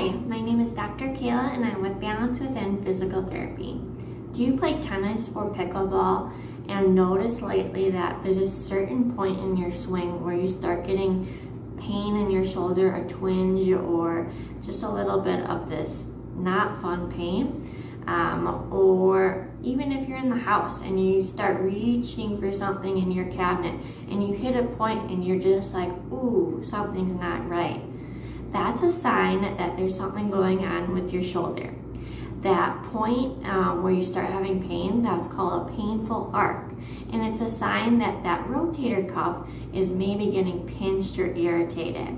Hi, my name is Dr. Kayla and I'm with Balance Within Physical Therapy. Do you play tennis or pickleball and notice lately that there's a certain point in your swing where you start getting pain in your shoulder, a twinge, or just a little bit of this not fun pain? Um, or even if you're in the house and you start reaching for something in your cabinet and you hit a point and you're just like, ooh, something's not right that's a sign that there's something going on with your shoulder. That point um, where you start having pain, that's called a painful arc. And it's a sign that that rotator cuff is maybe getting pinched or irritated.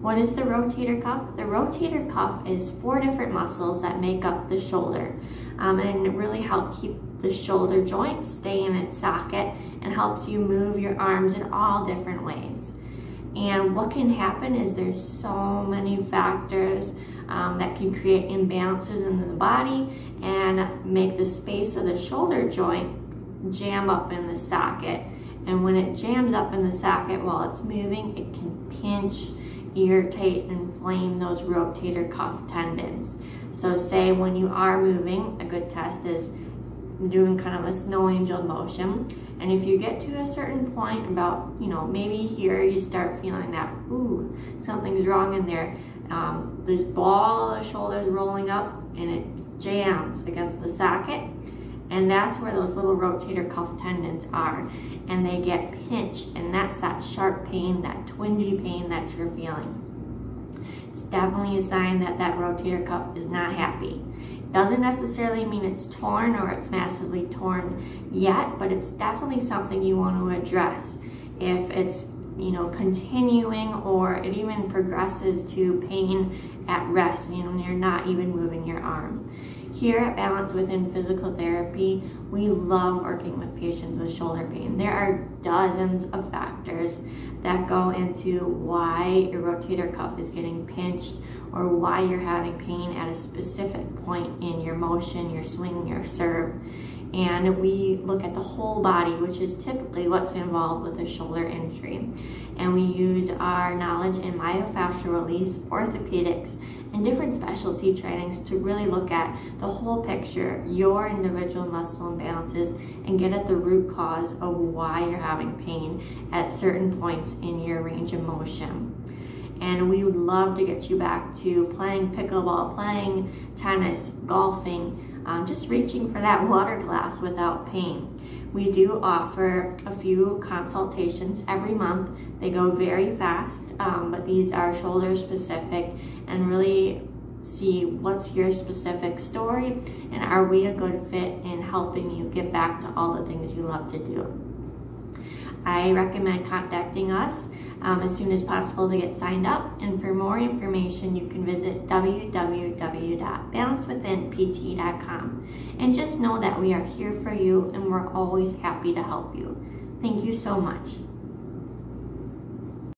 What is the rotator cuff? The rotator cuff is four different muscles that make up the shoulder um, and really help keep the shoulder joint stay in its socket and helps you move your arms in all different ways. And what can happen is there's so many factors um, that can create imbalances in the body and make the space of the shoulder joint jam up in the socket. And when it jams up in the socket while it's moving, it can pinch, irritate, and inflame those rotator cuff tendons. So say when you are moving, a good test is doing kind of a snow angel motion. And if you get to a certain point about, you know, maybe here you start feeling that, ooh, something's wrong in there. Um, this ball of the shoulder is rolling up and it jams against the socket. And that's where those little rotator cuff tendons are. And they get pinched and that's that sharp pain, that twingy pain that you're feeling. It's definitely a sign that that rotator cuff is not happy. Doesn't necessarily mean it's torn or it's massively torn yet, but it's definitely something you want to address. If it's you know continuing or it even progresses to pain at rest, you know, you're not even moving your arm. Here at Balance Within Physical Therapy, we love working with patients with shoulder pain. There are dozens of factors that go into why your rotator cuff is getting pinched or why you're having pain at a specific point in your motion, your swing, your serve. And we look at the whole body, which is typically what's involved with a shoulder injury. And we use our knowledge in myofascial release, orthopedics, and different specialty trainings to really look at the whole picture, your individual muscle imbalances, and get at the root cause of why you're having pain at certain points in your range of motion and we would love to get you back to playing pickleball, playing tennis, golfing, um, just reaching for that water glass without pain. We do offer a few consultations every month. They go very fast, um, but these are shoulder specific and really see what's your specific story and are we a good fit in helping you get back to all the things you love to do. I recommend contacting us um, as soon as possible to get signed up. And for more information, you can visit www.balancewithinpt.com. And just know that we are here for you and we're always happy to help you. Thank you so much.